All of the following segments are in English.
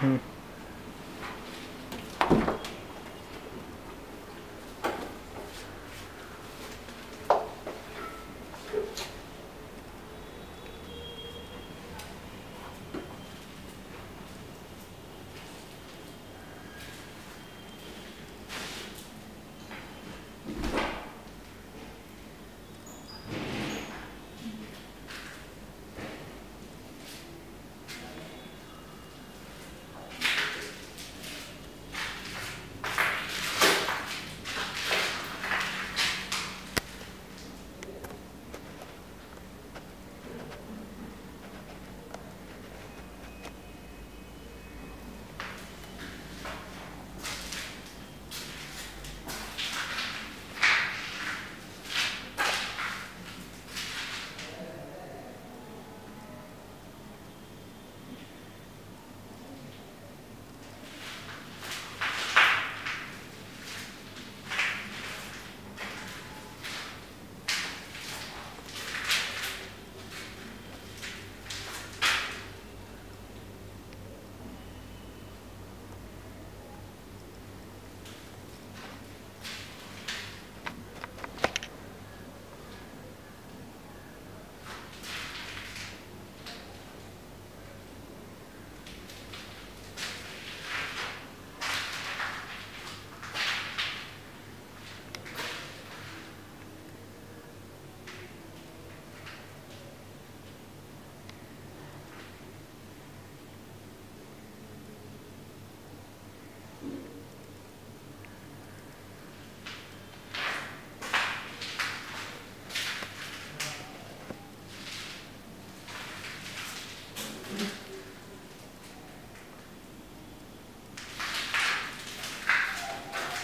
Hmm.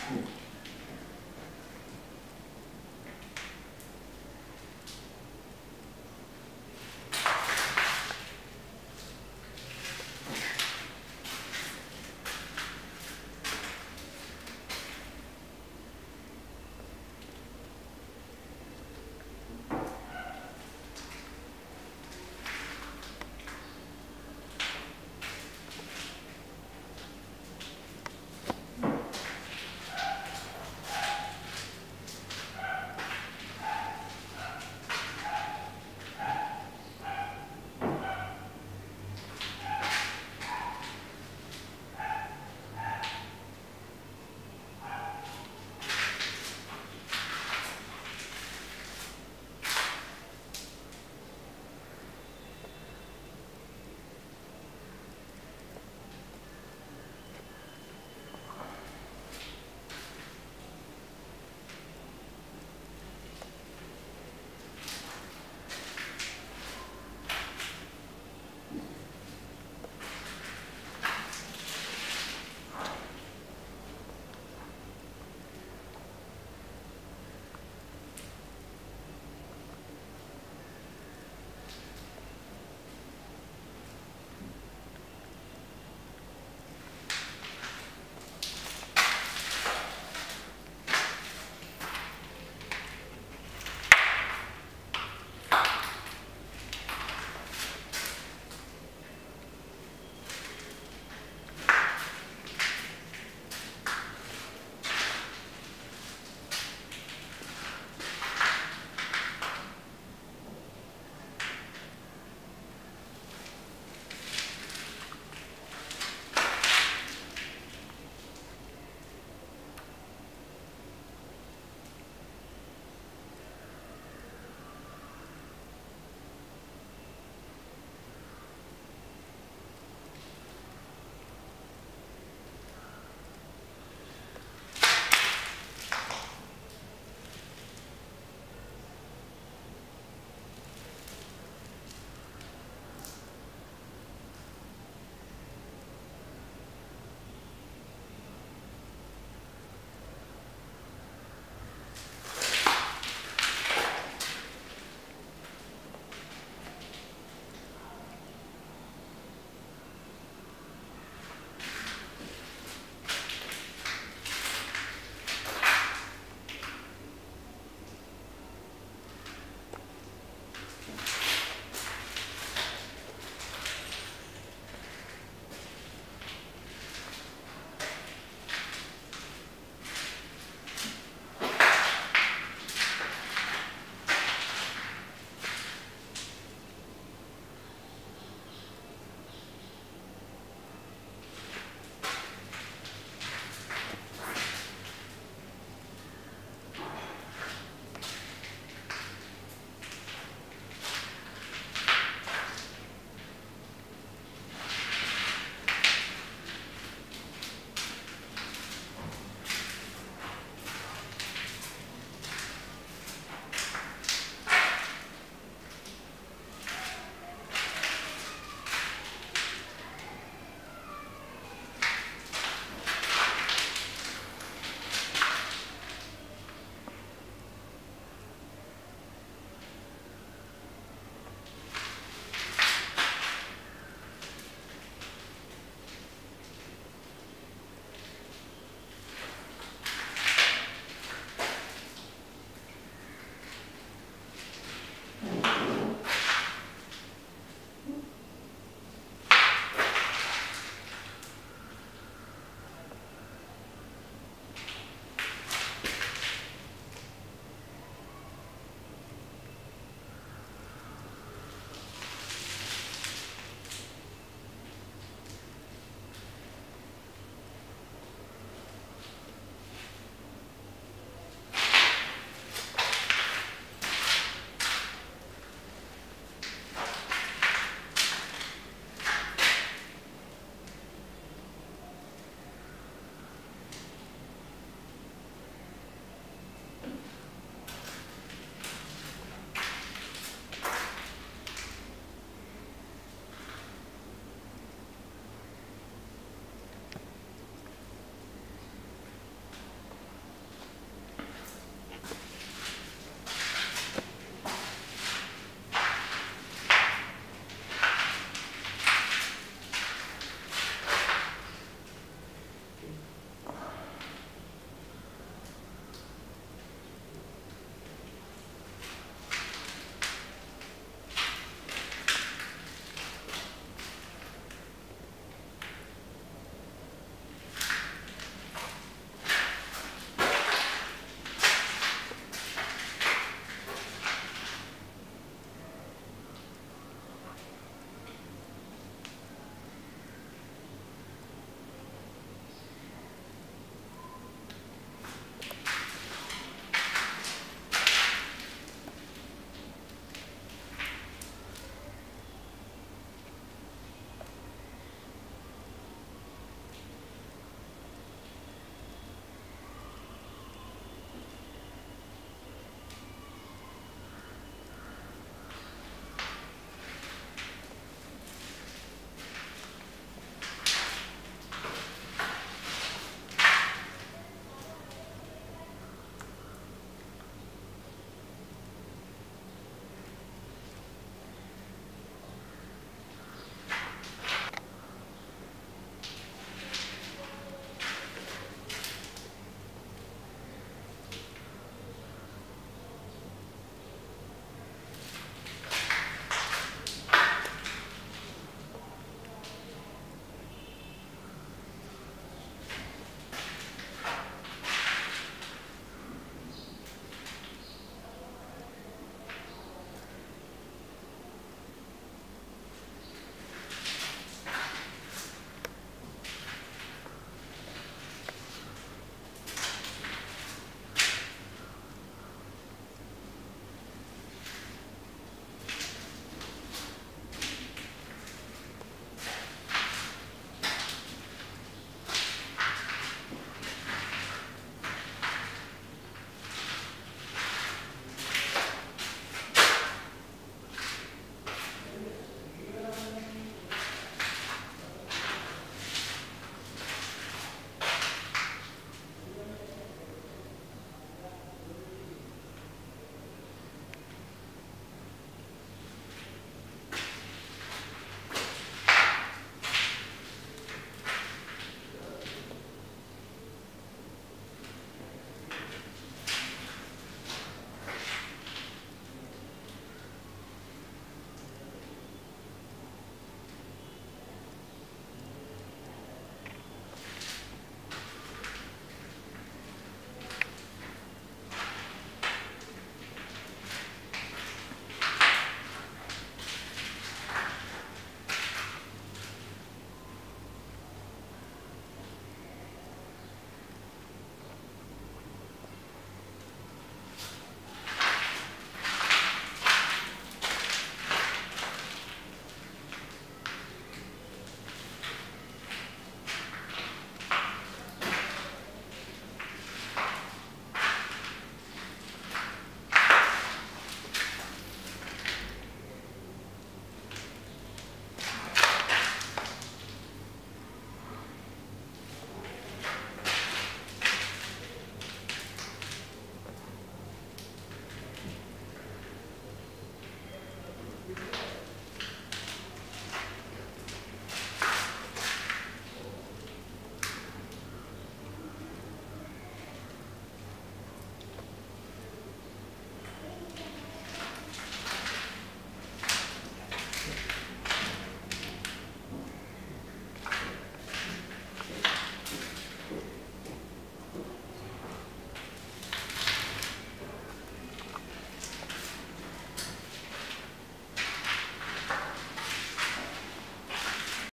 Hmm.